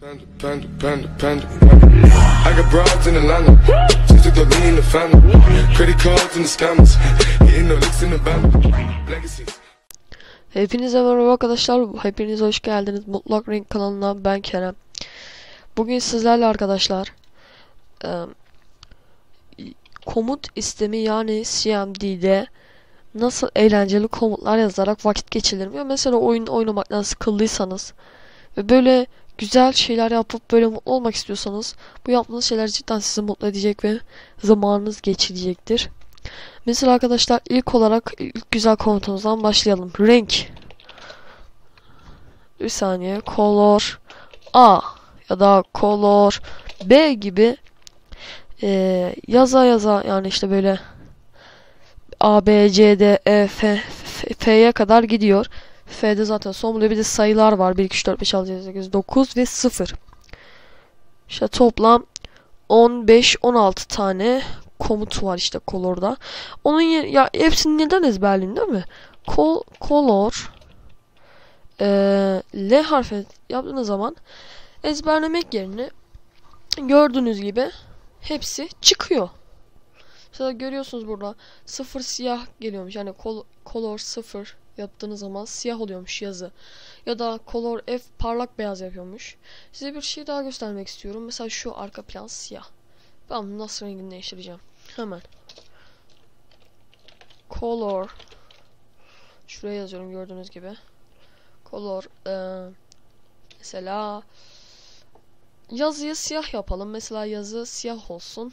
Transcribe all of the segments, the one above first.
Panda, panda, panda, panda. I got broads in Atlanta. Just took the lean the family. Credit cards in the scammers. Hitting the licks in the band. Legacies. Hepinize merhaba arkadaşlar. Hepiniz hoş geldiniz. Mutlak Renk kanalına ben Kerem. Bugün sizlerle arkadaşlar e, komut istemi yani CMD'de nasıl eğlenceli komutlar yazarak vakit geçirilir. Mesela oyun oynamaktan sıkıldıysanız ve böyle güzel şeyler yapıp böyle mutlu olmak istiyorsanız bu yaptığınız şeyler cidden sizi mutlu edecek ve zamanınız geçirecektir. Mesela arkadaşlar ilk olarak ilk güzel komutumuzdan başlayalım. Renk. Bir saniye. Color A ya da color B gibi e, yaza yaza yani işte böyle A, B, C, D, E, F, F- F'ye kadar gidiyor. F'de zaten son buluyor. Bir de sayılar var. 1, 2, 3, 4, 5, 6, 7, 8, 9 ve 0. İşte toplam 15, 16 tane komut var işte color'da. Onun yer, ya hepsini neden ezberleyeyim değil mi? Col, color eee, L harfi yaptığınız zaman ezberlemek yerine gördüğünüz gibi hepsi çıkıyor. Mesela görüyorsunuz burada sıfır siyah geliyormuş. Yani color sıfır yaptığınız zaman siyah oluyormuş yazı. Ya da color F parlak beyaz yapıyormuş. Size bir şey daha göstermek istiyorum. Mesela şu arka plan siyah. Ben bunu nasıl rengini değiştireceğim? Hemen. Color. Şuraya yazıyorum gördüğünüz gibi. Color. eee, mesela yazıyı siyah yapalım. Mesela yazı siyah olsun.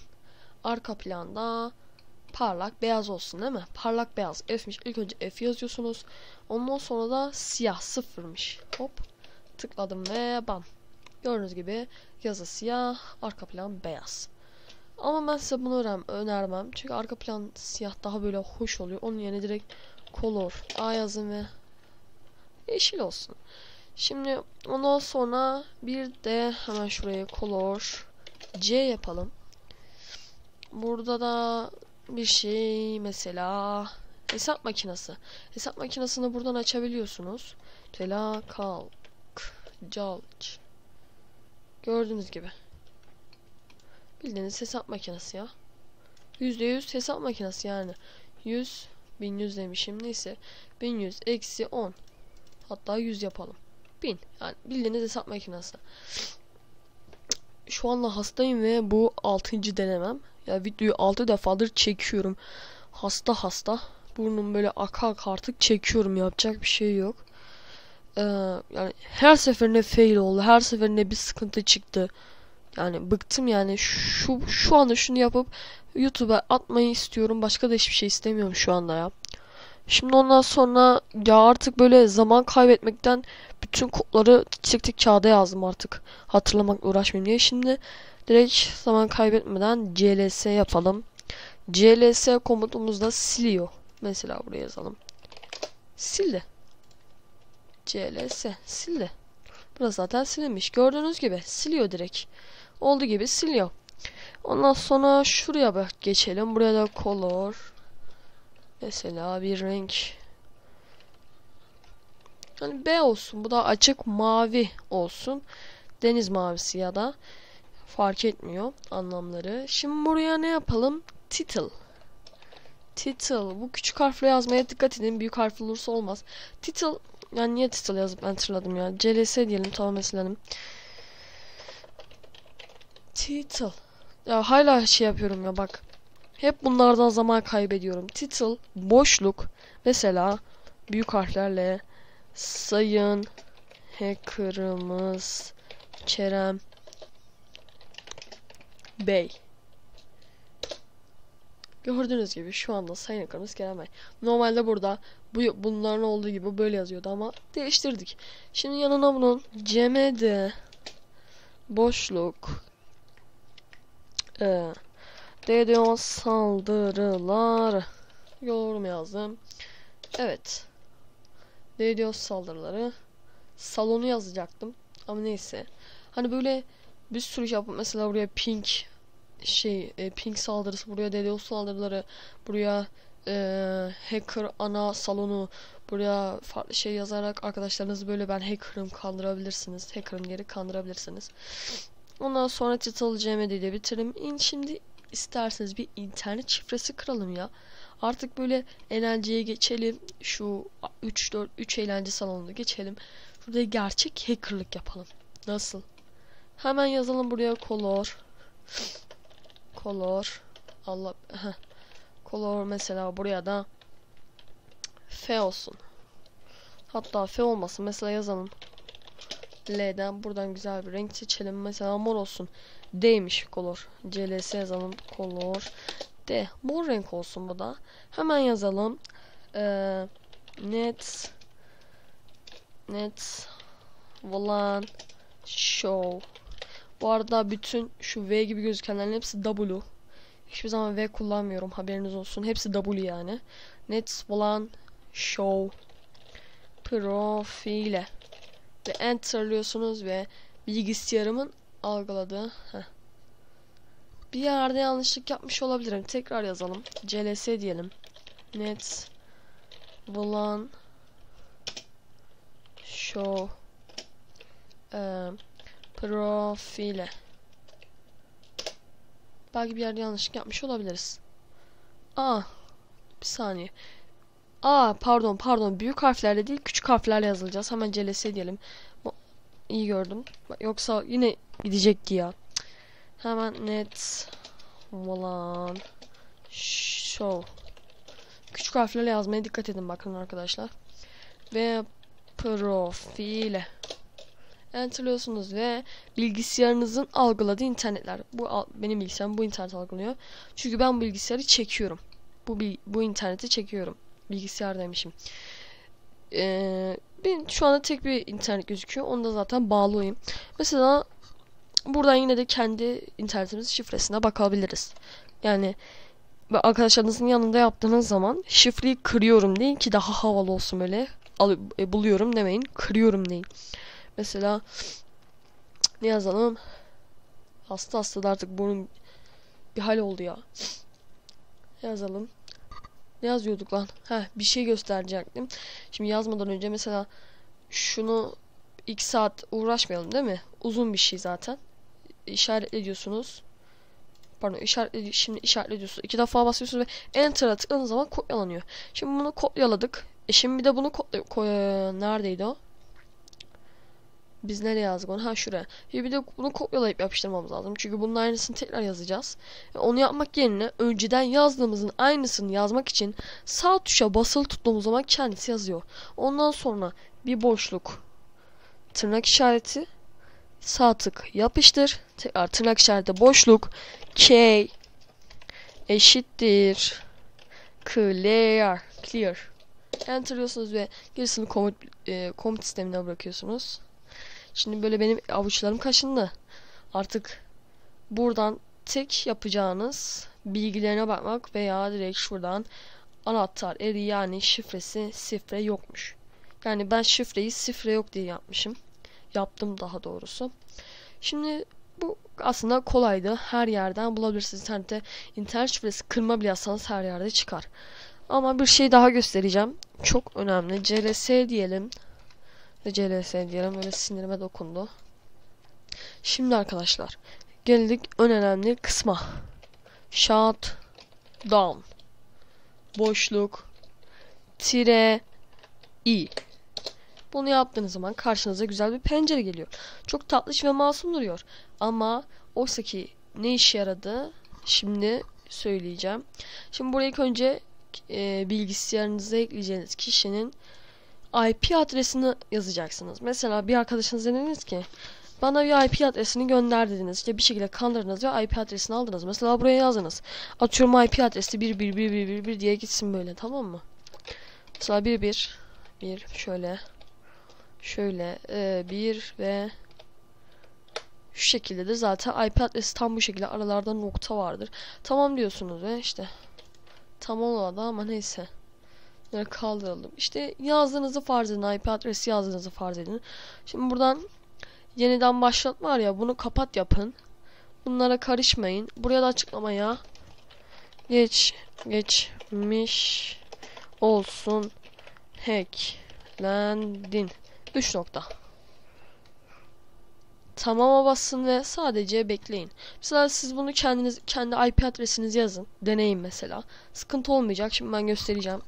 Arka planda parlak beyaz olsun değil mi? Parlak beyaz F'miş. İlk önce F yazıyorsunuz. Ondan sonra da siyah sıfırmış. Hop. Tıkladım ve bam. Gördüğünüz gibi yazı siyah, arka plan beyaz. Ama ben size bunu öner önermem. Çünkü arka plan siyah daha böyle hoş oluyor. Onun yerine direkt color A yazın ve yeşil olsun. Şimdi ondan sonra bir de hemen şuraya color C yapalım. Burada da bir şey mesela hesap makinesi. Hesap makinesini buradan açabiliyorsunuz. Tela kalk calc. Gördüğünüz gibi. Bildiğiniz hesap makinesi ya. %100 hesap makinesi yani. 100 1100 demişim neyse. 1100 eksi 10. Hatta 100 yapalım. 1000. Yani bildiğiniz hesap makinesi. Şu anda hastayım ve bu 6. denemem. Ya videoyu 6 defadır çekiyorum. Hasta hasta. Burnum böyle aka aka artık çekiyorum. Yapacak bir şey yok. Ee, yani her seferinde fail oldu. Her seferinde bir sıkıntı çıktı. Yani bıktım yani şu şu anda şunu yapıp YouTube'a atmayı istiyorum. Başka da hiçbir şey istemiyorum şu anda ya. Şimdi ondan sonra ya artık böyle zaman kaybetmekten bütün kodları tek tek kağıda yazdım artık. Hatırlamakla uğraşmayayım diye. Şimdi direkt zaman kaybetmeden CLS yapalım. CLS komutumuzda siliyor. Mesela buraya yazalım. Sildi. CLS sildi. Burası zaten silinmiş. Gördüğünüz gibi siliyor direkt. Olduğu gibi siliyor. Ondan sonra şuraya bak geçelim. Buraya da color. Mesela bir renk. Hani B olsun. Bu da açık mavi olsun. Deniz mavisi ya da fark etmiyor anlamları. Şimdi buraya ne yapalım? Title. Title. Bu küçük harfle yazmaya dikkat edin. Büyük harf olursa olmaz. Title. Yani niye title yazıp hatırladım ya. CLS diyelim tamam mesela. Title. Ya hala şey yapıyorum ya bak. Hep bunlardan zaman kaybediyorum. Title, boşluk. Mesela büyük harflerle sayın hackerımız Kerem Bey. Gördüğünüz gibi şu anda sayın hackerımız Kerem Bey. Normalde burada bu bunların olduğu gibi böyle yazıyordu ama değiştirdik. Şimdi yanına bunun cmd boşluk ee, DDoS saldırılar yorum yazdım. Evet. DDoS saldırıları salonu yazacaktım ama neyse. Hani böyle bir sürü şey yapıp mesela buraya ping şey e, ping saldırısı buraya DDoS saldırıları buraya eee, hacker ana salonu buraya farklı şey yazarak arkadaşlarınızı böyle ben hacker'ım kandırabilirsiniz. Hacker'ım geri kandırabilirsiniz. Ondan sonra Title CMD ile bitirim. İn şimdi isterseniz bir internet şifresi kıralım ya. Artık böyle eğlenceye geçelim. Şu 3 4 3 eğlence salonunda geçelim. Burada gerçek hackerlık yapalım. Nasıl? Hemen yazalım buraya color. Color. Allah. Color mesela buraya da F olsun. Hatta F olmasın. Mesela yazalım. L'den buradan güzel bir renk seçelim. Mesela mor olsun. D'ymiş color. CLS yazalım. Color. D. Mor renk olsun bu da. Hemen yazalım. Ee, net net volan show. Bu arada bütün şu V gibi gözükenlerin hepsi W. Hiçbir zaman V kullanmıyorum haberiniz olsun. Hepsi W yani. Net volan show profile ve enterliyorsunuz ve bilgisayarımın algıladığı heh. bir yerde yanlışlık yapmış olabilirim. Tekrar yazalım. CLS diyelim. Net volan show e, profile belki bir yerde yanlışlık yapmış olabiliriz. Aa bir saniye. Aa pardon pardon büyük harflerle değil küçük harflerle yazılacağız. Hemen CLS diyelim. İyi gördüm. Yoksa yine gidecekti ya. Hemen net volan show. Küçük harflerle yazmaya dikkat edin bakın arkadaşlar. Ve profile enterliyorsunuz ve bilgisayarınızın algıladığı internetler. Bu benim bilgisayarım bu internet algılıyor. Çünkü ben bu bilgisayarı çekiyorum. Bu bu interneti çekiyorum. Bilgisayar demişim. Ee, ben şu anda tek bir internet gözüküyor. Onu da zaten bağlıyım. Mesela buradan yine de kendi internetimizin şifresine bakabiliriz. Yani arkadaşlarınızın yanında yaptığınız zaman şifreyi kırıyorum deyin ki daha havalı olsun böyle. Al, e, buluyorum demeyin. Kırıyorum deyin. Mesela ne yazalım? Hasta hasta da artık bunun bir hal oldu ya. Ne yazalım? Ne yazıyorduk lan? Heh, bir şey gösterecektim. Şimdi yazmadan önce mesela şunu iki saat uğraşmayalım değil mi? Uzun bir şey zaten. İşaretle diyorsunuz. Pardon işaretle şimdi işaretle diyorsunuz. İki defa basıyorsunuz ve enter'a tıkladığınız zaman kopyalanıyor. Şimdi bunu kopyaladık. E şimdi bir de bunu kopya ko- neredeydi o? Biz nereye yazdık onu? Ha şuraya. Ya bir de bunu kopyalayıp yapıştırmamız lazım. Çünkü bunun aynısını tekrar yazacağız. Ve onu yapmak yerine önceden yazdığımızın aynısını yazmak için sağ tuşa basılı tuttuğumuz zaman kendisi yazıyor. Ondan sonra bir boşluk tırnak işareti sağ tık yapıştır. Tekrar tırnak işareti boşluk K eşittir clear clear enterliyorsunuz ve gerisini komut, e, komut sistemine bırakıyorsunuz. Şimdi böyle benim avuçlarım kaşındı. Artık buradan tek yapacağınız bilgilerine bakmak veya direkt şuradan anahtar eri yani şifresi sifre yokmuş. Yani ben şifreyi sifre yok diye yapmışım. Yaptım daha doğrusu. Şimdi bu aslında kolaydı. Her yerden bulabilirsiniz. İnternette internet şifresi kırma bile yazsanız her yerde çıkar. Ama bir şey daha göstereceğim. Çok önemli. CLS diyelim. CLS diyelim. Böyle sinirime dokundu. Şimdi arkadaşlar. Geldik en önemli kısma. Shut down. Boşluk. Tire i. Bunu yaptığınız zaman karşınıza güzel bir pencere geliyor. Çok tatlış ve masum duruyor. Ama oysa ki ne işe yaradı? Şimdi söyleyeceğim. Şimdi buraya ilk önce e, bilgisayarınıza ekleyeceğiniz kişinin IP adresini yazacaksınız. Mesela bir arkadaşınız dediniz ki bana bir IP adresini gönder dediniz. İşte bir şekilde kandırdınız ve IP adresini aldınız. Mesela buraya yazdınız. Atıyorum IP adresi 1111111 diye gitsin böyle tamam mı? Mesela 11 bir şöyle şöyle e, bir ve şu şekildedir zaten IP adresi tam bu şekilde aralarda nokta vardır. Tamam diyorsunuz ve işte tam olmadı ama neyse. Bunları kaldıralım. İşte yazdığınızı farz edin. IP adresi yazdığınızı farz edin. Şimdi buradan yeniden başlat var ya bunu kapat yapın. Bunlara karışmayın. Buraya da açıklamaya geç geçmiş olsun hacklendin 3 nokta Tamama basın ve sadece bekleyin. Mesela siz bunu kendiniz kendi IP adresinizi yazın. Deneyin mesela. Sıkıntı olmayacak. Şimdi ben göstereceğim.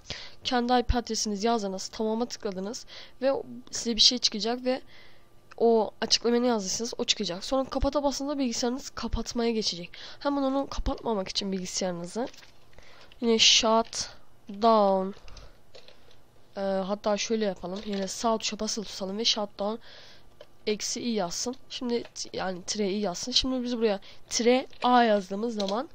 Kendi IP adresinizi yazdınız. Tamama tıkladınız ve size bir şey çıkacak ve o açıklamayı ne yazdıysanız o çıkacak. Sonra kapata basında bilgisayarınız kapatmaya geçecek. Hemen onu kapatmamak için bilgisayarınızı yine shut down ee, hatta şöyle yapalım. Yine sağ tuşa basılı tutalım ve shut down eksi i yazsın. Şimdi yani tire i yazsın. Şimdi biz buraya tire a yazdığımız zaman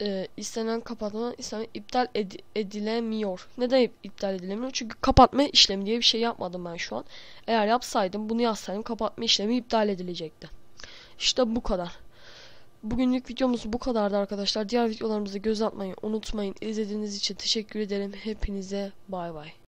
e, istenen kapatma istenen iptal edi- edilemiyor. Neden ip- iptal edilemiyor? Çünkü kapatma işlemi diye bir şey yapmadım ben şu an. Eğer yapsaydım bunu yazsaydım kapatma işlemi iptal edilecekti. İşte bu kadar. Bugünlük videomuz bu kadardı arkadaşlar. Diğer videolarımıza göz atmayı unutmayın. İzlediğiniz için teşekkür ederim. Hepinize bay bay.